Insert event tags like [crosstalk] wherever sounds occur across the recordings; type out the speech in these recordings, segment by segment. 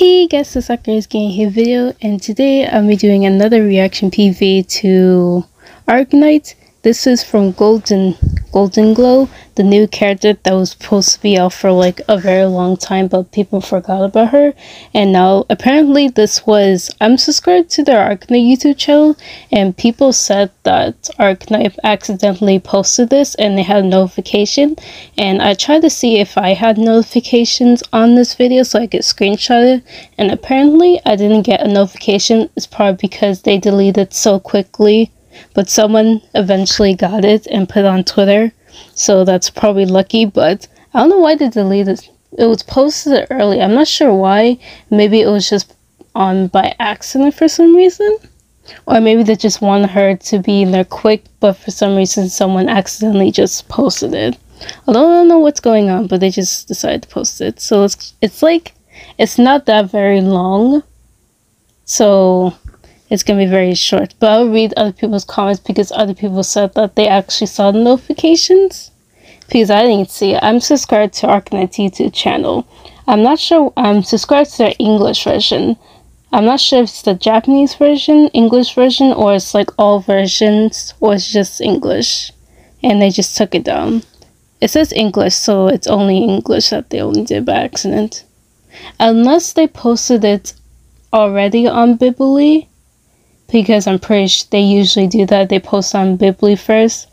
Hey guys, the Suckers Game here video and today I'll be doing another reaction PV to Arc Arknight. This is from Golden Golden Glow, the new character that was supposed to be out for like a very long time but people forgot about her. And now apparently this was I'm subscribed to their Arknight YouTube channel and people said that Arknight accidentally posted this and they had a notification and I tried to see if I had notifications on this video so I could screenshot it and apparently I didn't get a notification. It's probably because they deleted so quickly but someone eventually got it and put it on Twitter, so that's probably lucky. But I don't know why they deleted it. It was posted early. I'm not sure why. Maybe it was just on by accident for some reason. Or maybe they just wanted her to be in there quick, but for some reason someone accidentally just posted it. I don't know what's going on, but they just decided to post it. So it's it's like it's not that very long. So it's gonna be very short. But I'll read other people's comments because other people said that they actually saw the notifications. Because I didn't see it. I'm subscribed to Arknight YouTube channel. I'm not sure I'm subscribed to their English version. I'm not sure if it's the Japanese version, English version, or it's like all versions, or it's just English. And they just took it down. It says English, so it's only English that they only did by accident. Unless they posted it already on Bilibili, because I'm pretty sure they usually do that. They post on Bilibili first,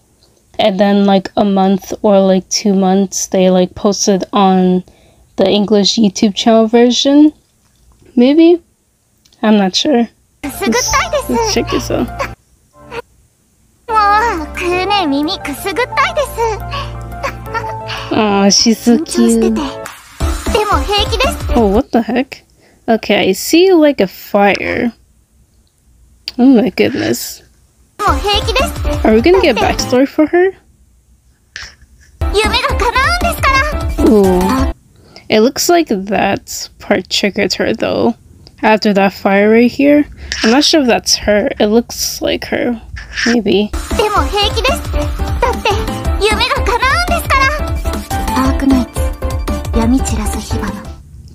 and then like a month or like two months, they like post it on the English YouTube channel version. Maybe? I'm not sure. Let's, let's check this out. Oh, she's so cute. Oh, what the heck? Okay, I see like a fire. Oh my goodness. Are we gonna get backstory for her? Ooh. It looks like that part triggered her though. After that fire right here. I'm not sure if that's her. It looks like her. Maybe.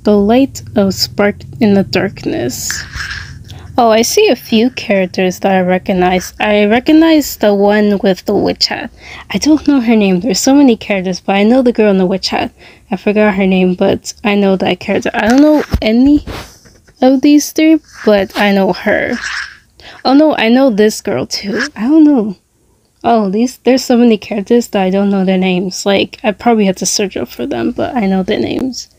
The light of spark in the darkness. Oh, I see a few characters that I recognize. I recognize the one with the witch hat. I don't know her name. There's so many characters, but I know the girl in the witch hat. I forgot her name, but I know that character. I don't know any of these three, but I know her. Oh no, I know this girl too. I don't know. Oh, these there's so many characters that I don't know their names. Like I probably had to search up for them, but I know their names.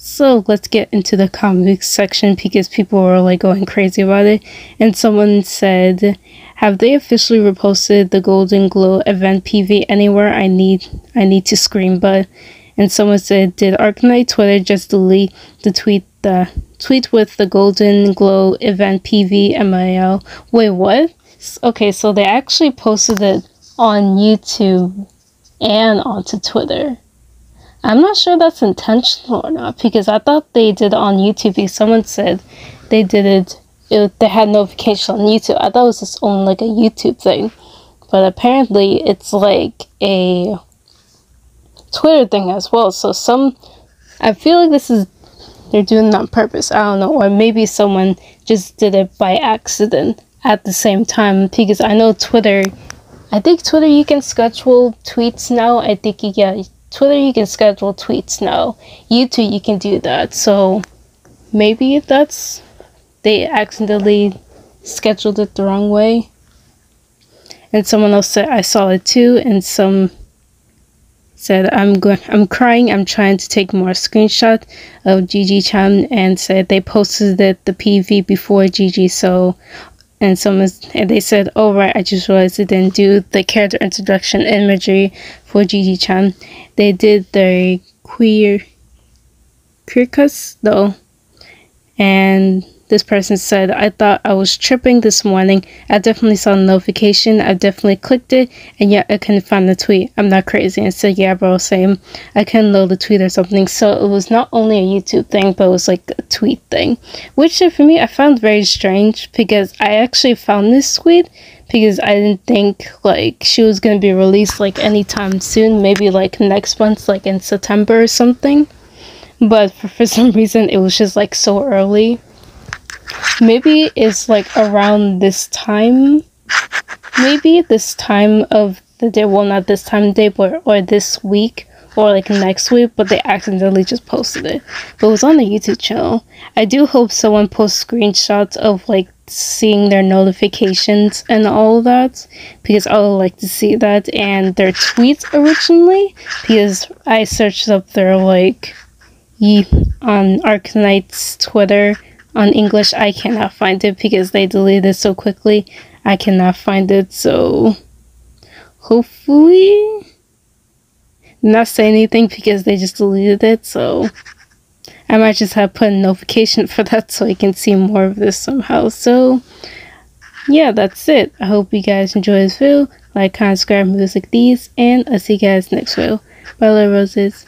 So let's get into the comics section because people were like going crazy about it. And someone said, "Have they officially reposted the Golden Glow event PV anywhere? I need I need to scream." But and someone said, "Did Arknight Twitter just delete the tweet the tweet with the Golden Glow event PV MIL?" Wait, what? Okay, so they actually posted it on YouTube and onto Twitter. I'm not sure that's intentional or not because I thought they did it on YouTube. because Someone said they did it, it, they had notification on YouTube. I thought it was just only like a YouTube thing, but apparently it's like a Twitter thing as well. So some, I feel like this is they're doing it on purpose. I don't know, or maybe someone just did it by accident at the same time because I know Twitter. I think Twitter you can schedule tweets now. I think you yeah Twitter, you can schedule tweets now. YouTube, you can do that. So maybe that's they accidentally scheduled it the wrong way. And someone else said I saw it too, and some said I'm going I'm crying, I'm trying to take more screenshot of Gigi Chan and said they posted it the PV before Gigi so and someone and they said, "Oh right, I just realized they didn't do the character introduction imagery for Gigi Chan. They did the queer queer cuts though, and this person said, I thought I was tripping this morning. I definitely saw the notification. I definitely clicked it, and yet I couldn't find the tweet. I'm not crazy. And said, yeah, bro, same. I couldn't load the tweet or something. So it was not only a YouTube thing, but it was like a tweet thing. Which uh, for me, I found very strange because I actually found this tweet because I didn't think like she was going to be released like anytime soon. Maybe like next month, like in September or something. but for, for some [laughs] reason it was just like so early. Maybe it's like around this time. Maybe this time of the day. Well, not this time of day, but or this week or like next week, but they accidentally just posted it. But it was on the YouTube channel. I do hope someone posts screenshots of like seeing their notifications and all that because I would like to see that and their tweets originally because I searched up their like on Arknight's Twitter on English. I cannot find it because they deleted it so quickly. I cannot find it so hopefully not say anything because they just deleted it so I might just have put a notification for that so I can see more of this somehow. So, yeah, that's it. I hope you guys enjoy this video. Like, comment, subscribe, music these, and I'll see you guys next video. Bye, little roses.